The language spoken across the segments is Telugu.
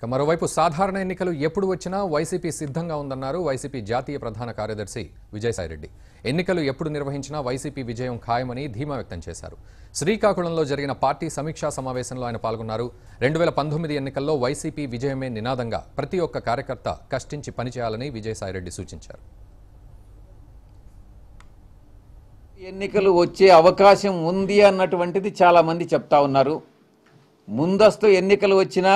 ఇక మరోవైపు సాధారణ ఎన్నికలు ఎప్పుడు వచ్చినా వైసీపీ సిద్ధంగా ఉందన్నారు వైసీపీ జాతీయ ప్రధాన కార్యదర్శి విజయసాయిరెడ్డి. ఎన్నికలు ఎప్పుడు నిర్వహించినా వైసీపీ విజయం ఖాయమని ధీమా వ్యక్తం చేశారు. శ్రీకాకుళంలో జరిగిన పార్టీ సమీక్షా సమావేశంలో ఆయన పాల్గొన్నారు. రెండు వేల పంతొమ్మిది ఎన్నికల్లో వైసీపీ విజయమే నినాదంగా ప్రతి ఒక్క కార్యకర్త కష్టించి పనిచేయాలని విజయసాయిరెడ్డి సూచించారు. ఎన్నికలు వచ్చే అవకాశం ఉంది అన్నటువంటిది చాలామంది చెప్తా ఉన్నారు. ముందస్తు ఎన్నికలు వచ్చినా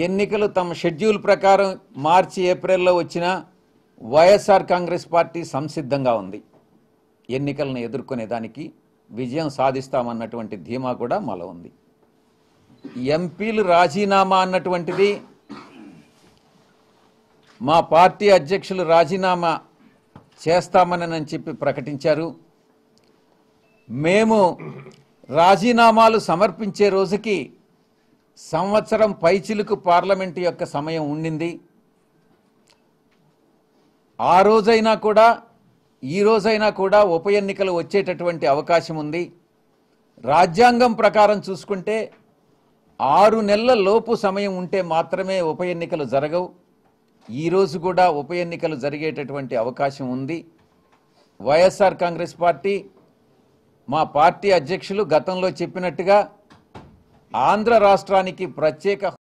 ఎన్నికలు తమ షెడ్యూల్ ప్రకారం మార్చి ఏప్రిల్లో వచ్చినా వైఎస్ఆర్ కాంగ్రెస్ పార్టీ సంసిద్ధంగా ఉంది. ఎన్నికలను ఎదుర్కొనే దానికి విజయం సాధిస్తామన్నటువంటి ధీమా కూడా మాలో ఉంది. ఎంపీలు రాజీనామా అన్నటువంటిది మా పార్టీ అధ్యక్షులు రాజీనామా చేస్తామని చెప్పి ప్రకటించారు. మేము రాజీనామాలు సమర్పించే రోజుకి సంవత్సరం పైచిలుకు పార్లమెంటు యొక్క సమయం ఉండింది. ఆ రోజైనా కూడా ఈ రోజైనా కూడా ఉప ఎన్నికలు వచ్చేటటువంటి అవకాశం ఉంది. రాజ్యాంగం ప్రకారం చూసుకుంటే ఆరు నెలల లోపు సమయం ఉంటే మాత్రమే ఉప ఎన్నికలు జరగవు. ఈరోజు కూడా ఉప ఎన్నికలు జరిగేటటువంటి అవకాశం ఉంది. వైఎస్ఆర్ కాంగ్రెస్ పార్టీ మా పార్టీ అధ్యక్షులు గతంలో చెప్పినట్టుగా ఆంధ్ర రాష్ట్రానికి ప్రత్యేక